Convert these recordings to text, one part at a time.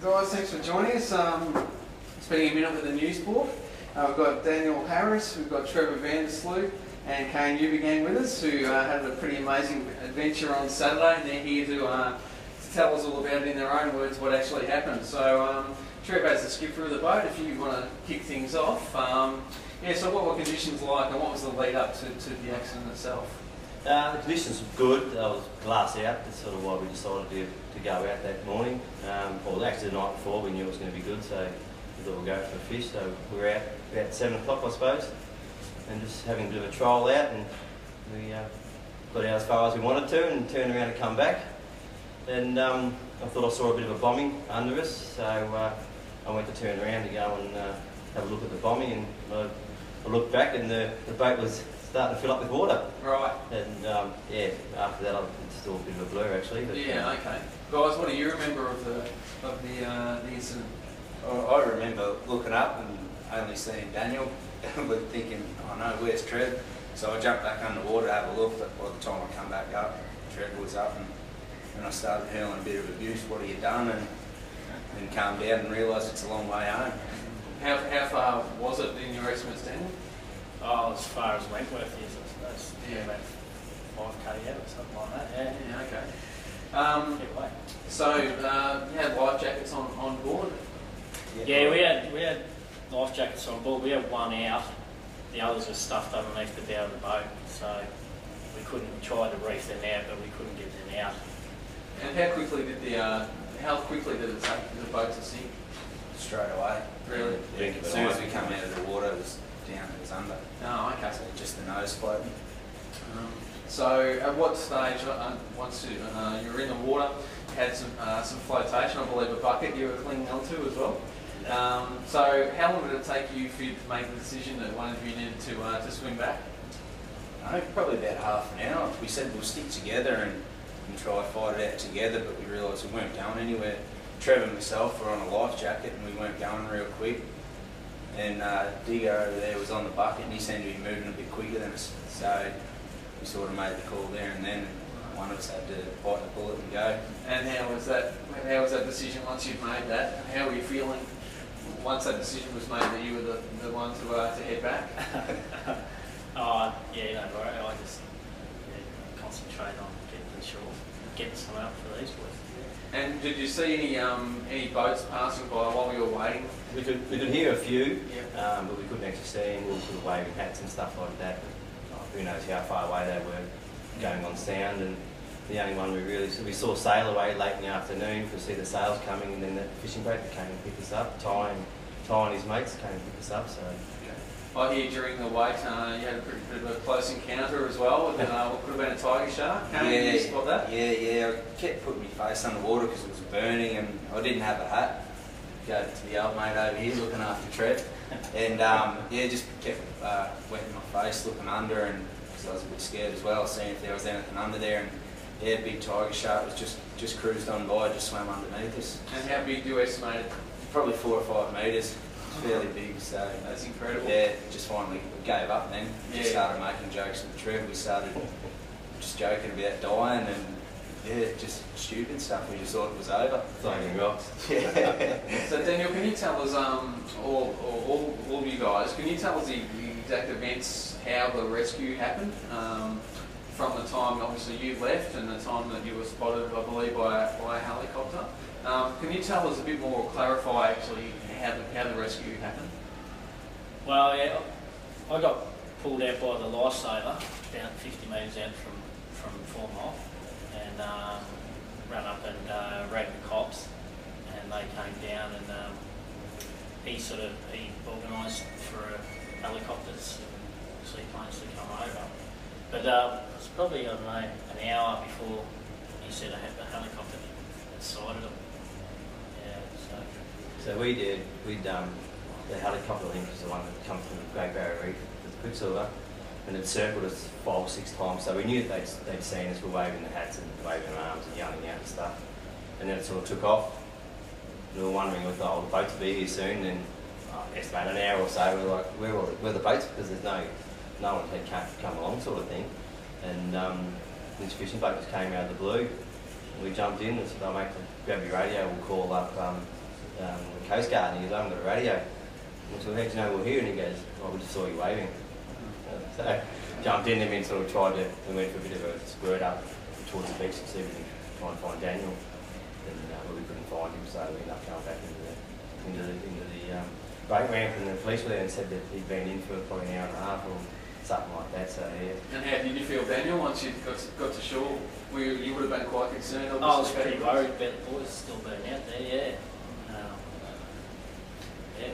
guys, thanks for joining us. Um, spending a minute with the Newsport. Uh, we've got Daniel Harris, we've got Trevor Mandersloot, and Kane Uebergang with us, who uh, had a pretty amazing adventure on Saturday, and they're here to, uh, to tell us all about it in their own words what actually happened. So, um, Trev as the skipper of the boat, if you want to kick things off. Um, yeah, so what were conditions like, and what was the lead up to, to the accident itself? Uh, the conditions were good. I was glass out. That's sort of why we decided to, to go out that morning. Um, well, actually the night before we knew it was going to be good, so we thought we'd go for a fish. So we were out about seven o'clock, I suppose, and just having a bit of a trial out, and we uh, got out as far as we wanted to, and turned around and come back. And um, I thought I saw a bit of a bombing under us, so uh, I went to turn around to go and uh, have a look at the bombing, and I, I looked back, and the, the boat was starting to fill up with water. Right. And um, yeah, after that, it's still a bit of a blur actually. But, Yeah, um, okay. Guys, what do you remember of the of the uh, the incident? I I remember looking up and only seeing Daniel, but thinking, oh know where's Trev? So I jumped back underwater to have a look, but by the time I come back up, Trev was up and, and I started hurling a bit of abuse, what have you done? And then calmed down and realised it's a long way home. How, how far was it in your estimates, Daniel? Oh, as far as Wentworth is, I suppose. Yeah. About five k out or something like that. Yeah. Yeah, okay. Um, so uh, you had life jackets on, on board. Yeah, we had we had life jackets on board. We had one out. The others were stuffed underneath the bow of the boat, so we couldn't try to reef them out, but we couldn't get them out. And how quickly did the uh, how quickly did it take the boat to sink? Straight away. Really? Yeah, as soon as we come out of the water, it was down, it was under. Oh, okay. So just the nose floating. Um, so at what stage, uh, once you, uh, you were in the water, had some uh, some flotation, I believe a bucket you were clinging onto as well. Um, so how long did it take you for you to make the decision that one of you needed to uh, to swim back? Probably about half an hour. We said we'll stick together and, and try to fight it out together, but we realised we weren't going anywhere. Trevor and myself were on a life jacket and we weren't going real quick. And uh, Digger over there was on the bucket and he seemed to be moving a bit quicker than us. So we sort of made the call there and then. One of us had to bite the bullet and go. And how was that? How was that decision once you'd made that? How were you feeling once that decision was made that you were the, the one to uh, to head back? Oh, yeah, don't worry. I just yeah, concentrate on getting ashore, getting some out for these boys. And did you see any um, any boats passing by while we were waiting? we could we could hear a few, Yeah. um, but we couldn't actually see them. We were sort of waving hats and stuff like that. Oh, who knows how far away they were going on sound and. The only one we really so we saw sail away late in the afternoon. We could see the sails coming, and then the fishing boat that came and picked us up. Ty and Ty and his mates came and picked us up. So I hear during the wait uh, you had a pretty bit of a close encounter as well with uh, what could have been a tiger shark. Can you spot that? Yeah, yeah. I kept putting my face underwater because it was burning and I didn't have a hat. Go to the old mate over here looking after Trev. And um, yeah, just kept uh, wetting my face, looking under, and 'cause I was a bit scared as well, seeing if there was anything under there. And yeah, big tiger shark was just just cruised on by, just swam underneath us. And how big do you estimate it? Probably four or five metres. It's fairly big, so That's incredible. yeah, just finally gave up then. Just Yeah. started making jokes with Trev. We started just joking about dying and yeah, just stupid stuff. We just thought it was over. throwing rocks. Yeah. So Daniel, can you tell us, um, all, all, all, all of you guys, can you tell us the, the exact events, how the rescue happened? Um, from the time obviously you left and the time that you were spotted, I believe, by, a- by a helicopter. Um, can you tell us a bit more, or clarify actually how the, how the rescue happened? Well, yeah, I got pulled out by the lifesaver about 50 metres out from, from Four Mile and um, ran up and uh, rang the cops and they came down and um, he sort of, he organised for helicopters and seaplanes to come over. But uh, it was probably, I don't know, an hour before he said I had the helicopter had sighted them. Yeah, so... So we did. We'd um, the helicopter I think was the one that comes from the Great Barrier Reef with Quicksilver, and it circled us five or six times. So we knew that they'd, they'd seen us. We're waving the hats and waving our arms and yelling out and stuff. And then it sort of took off. We were wondering if the old boat to be here soon. And uh, estimate an hour or so, we were like, where are, where are the boats? Because there's no no one had come, come along, sort of thing. And um, this fishing boat just came out of the blue. We jumped in and said, "Oh mate, grab your radio. We'll call up." Um, um, the Coast Guard, and he goes, I haven't got a radio. And said, how you know we're here? And he goes, oh, we just saw you waving. So jumped in and then sort of tried to, we went for a bit of a squirt up towards the beach to see if we could try and find Daniel. And uh, we couldn't find him, so we ended up going back into the, into the, into the um, boat ramp and the police were there and said that he'd been in for probably an hour and a half or something like that, so yeah. And how did you feel, Daniel, once you got to, got to shore? Were you, you would have been quite concerned, I was obviously. pretty worried about the boys still being out there, yeah. Um, yeah,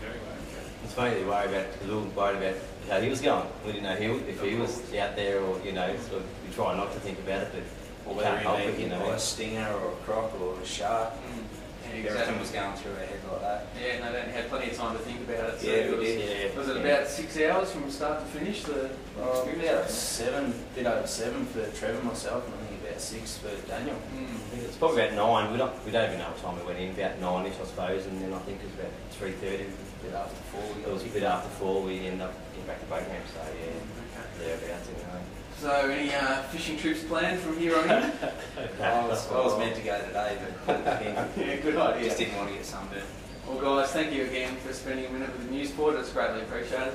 very worried. It's funny they worry about, a little worried about how he was going. We didn't know he, if he was out there or, you know, sort of, we try not to think about it, but Or you whether can't help it, you know. a stinger or a croc or a shark. Mm. Yeah, Everything was going through our head like that. Yeah, no, then had plenty of time to think about it. So Yeah, it we was, did. Yeah, Was it yeah. about six hours from start to finish? The Oh, experience? about seven, bit over seven for Trevor and myself, and I think about six for Daniel. Mm. I think it's probably about nine. We don't, we don't even know what time we went in. About nine-ish, I suppose, and then I think it was about three thirty. A Bit after four, It was a bit after four. We ended up getting back to boat ramp, so yeah, Okay. thereabouts anyway. So, any uh, fishing trips planned from here on in? I was, I was meant to go today, but yeah, good I idea. just didn't want to get sunburned. Well, guys, thank you again for spending a minute with the Newsport. It's greatly appreciated.